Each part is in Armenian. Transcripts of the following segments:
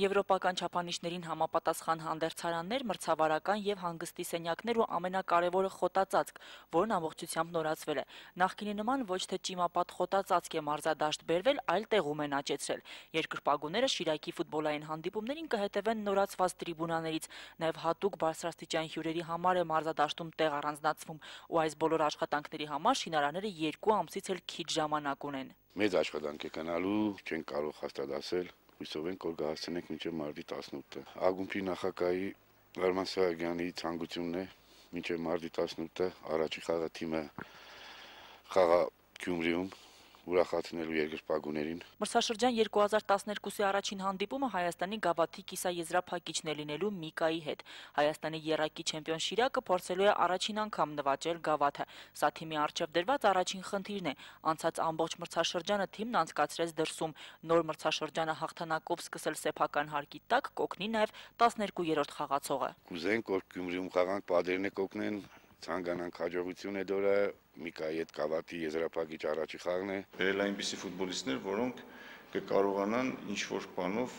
Եվրոպական չափանիշներին համապատասխան հանդերձարաններ, մրցավարական եւ հանգստի սենյակներ ու ամենակարևորը խոտածածկ, որն ամբողջությամբ նորացվել է։ Նախկինի նման ոչ թե ճիմապատ խոտածածկ է մարզադաշտ բերվել, այլ տեղում են աճեցրել։ Երկրպագուները Շիրակի ֆուտբոլային հանդիպումներին կհետևեն նորացված տրիբունաներից, նաեւ հատուկ բարձրաստիճան հյուրերի համար է մարզադաշտում տեղ առանձնացվում, ու այս բոլոր աշխատանքների համար շինարարները 2 ամսից էլ քիչ ժամանակ ունեն։ Մեծ աշխատանք է կնալու, չեն կարող հաստատասել հույսով ենք, որ կհասցնենք մինչև մարտի 18-ը։ Ագումբի նախագահի Արման Սահակյանի ցանկությունն է մինչև մարտի 18-ը առաջի խաղաթիմը խաղա Գյումրիում ուրախացնելու երկրպագուներին։ Մրցաշրջան 2012-ի առաջին հանդիպումը Հայաստանի գավաթի կիսաեզրափակիչն է լինելու Միկայի հետ։ Հայաստանի երակի չեմպիոն Շիրակը փորձելու է առաջին անգամ նվաճել գավաթը։ Սա թիմի արժև դրված առաջին խնդիրն է։ Անցած ամբողջ մրցաշրջանը թիմն անցկացրեց դրսում։ Նոր մրցաշրջանը հաղթանակով սկսել սեփական հարկի տակ կօգնի նաև 12-րդ խաղացողը։ Կուզենք որ Գյումրիում խաղանք, պատերին կօգնեն ցանկանանք հաջողություն է դորը Միկայի հետ Կավատի եզրափակիչ առաջի խաղն է։ Բերել այնպիսի ֆուտբոլիստներ, որոնք կկարողանան ինչ որ բանով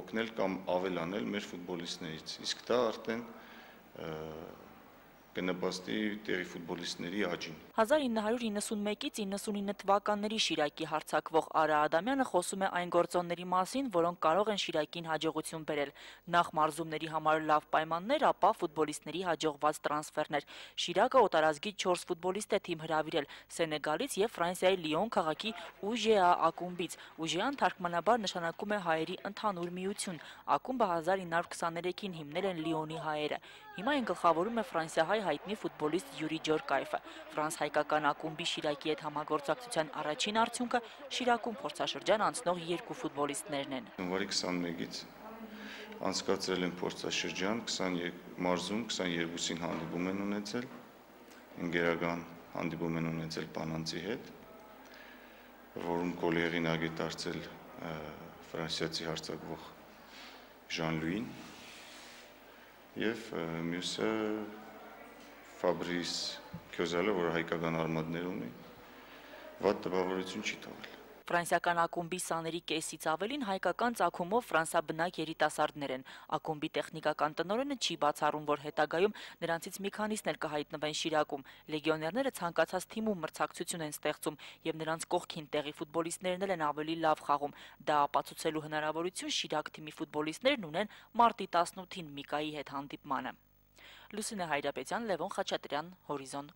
օգնել կամ ավելանել մեր ֆուտբոլիստներից։ Իսկ դա արդեն կնպաստի տեղի ֆուտբոլիստների աճին։ 1991-ից 99 թվականների Շիրակի հարցակվող Արա Ադամյանը խոսում է այն գործոնների մասին, որոնք կարող են Շիրակին հաջողություն բերել։ Նախ մարզումների համար լավ պայմաններ, ապա ֆուտբոլիստների հաջողված տրանսֆերներ։ Շիրակը օտարազգի 4 ֆուտբոլիստ է թիմ հրավիրել Սենեգալից եւ Ֆրանսիայի Լիոն քաղաքի UJA ակումբից։ UJA-ն թարգմանաբար նշանակում է հայերի ընդհանուր միություն։ Ակումբը 1923-ին հիմնել են Լիոնի հայերը։ Հիմա այն գլխավորում է ֆրանսիահայ հայտնի ֆուտբոլիստ Յուրի Ջորկայֆը։ Ֆրանս-հայկական ակումբի Շիրակի հետ համագործակցության առաջին արդյունքը Շիրակում փորձաշրջան անցնող երկու ֆուտբոլիստներն են։ Հունվարի 21-ից անցկացրել են փորձաշրջան 20 մարզում 22-ին հանդիպում են ունեցել ինգերական հանդիպում են ունեցել Պանանցի հետ որում կոլեգինագ է դարձել ֆրանսիացի հարցակվող Ժան Լուին եւ մյուսը Ֆաբրիս Քյոզալը, որը հայկական արմատներ ունի, վատ տպավորություն չի թողել։ Ֆրանսիական ակումբի սաների կեսից ավելին հայկական ցակումով ֆրանսաբնակ երիտասարդներ են։ Ակումբի տեխնիկական տնօրենը չի բացառում, որ հետագայում նրանցից մի քանիսն էլ կհայտնվեն Շիրակում։ Լեգիոներները ցանկացած թիմում մրցակցություն են ստեղծում եւ նրանց կողքին տեղի ֆուտբոլիստներն էլ են ավելի լավ խաղում։ Դա ապացուցելու հնարավորություն Շիրակ թիմի ֆուտբոլիստներն ունեն մարտի 18-ին Միկայի հետ հանդիպմանը։ Լուսինե Հայրապետյան, Լևոն Խաչատրյան, Հորիզոն։